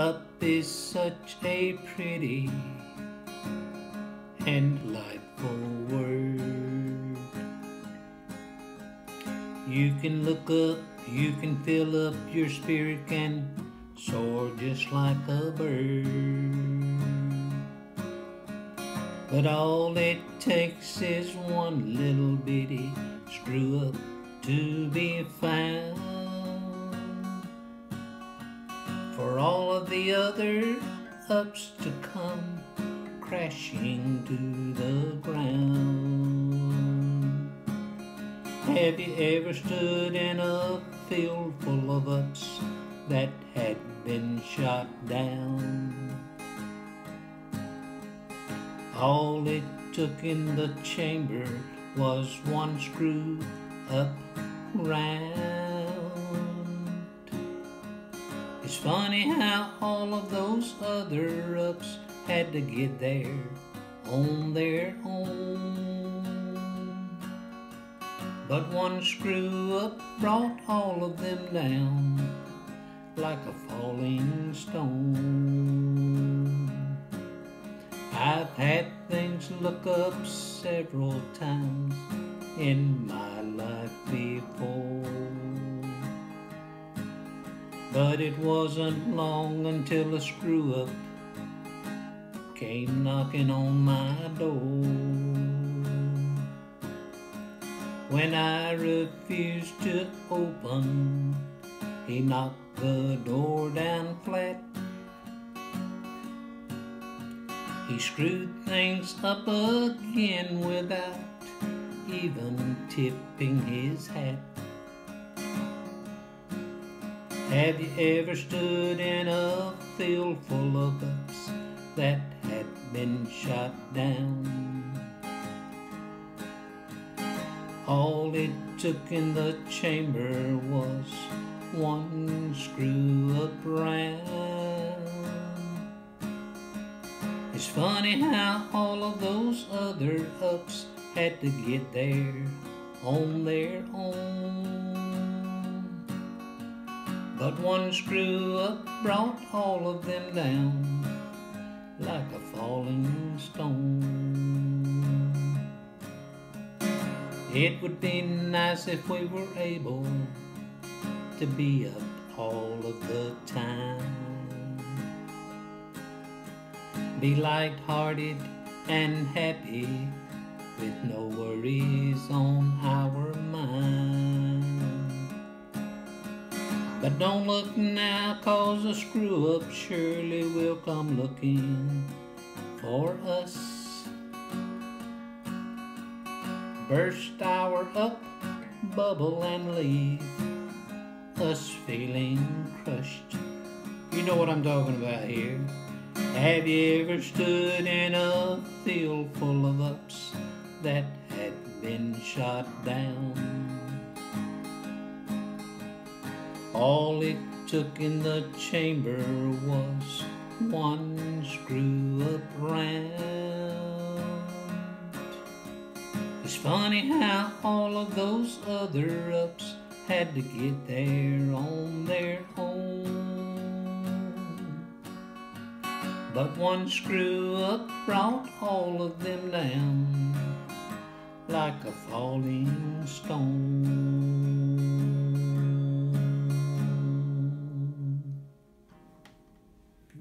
Up is such a pretty and delightful word. You can look up, you can fill up, your spirit can soar just like a bird. But all it takes is one little bitty screw up to be found. The other ups to come crashing to the ground. Have you ever stood in a field full of ups that had been shot down? All it took in the chamber was one screw up round. It's funny how all of those other ups had to get there on their own. But one screw up brought all of them down like a falling stone. I've had things look up several times in my life before. But it wasn't long until a screw up came knocking on my door. When I refused to open, he knocked the door down flat. He screwed things up again without even tipping his hat. Have you ever stood in a field full of ups that had been shot down? All it took in the chamber was one screw up round. It's funny how all of those other ups had to get there on their own. But one screw up brought all of them down like a falling stone. It would be nice if we were able to be up all of the time. Be light-hearted and happy with no worries on our But don't look now, cause a screw up surely will come looking for us. Burst our up bubble and leave us feeling crushed. You know what I'm talking about here. Have you ever stood in a field full of ups that had been shot down? All it took in the chamber was one screw up round. It's funny how all of those other ups had to get there on their own. But one screw up brought all of them down like a falling stone.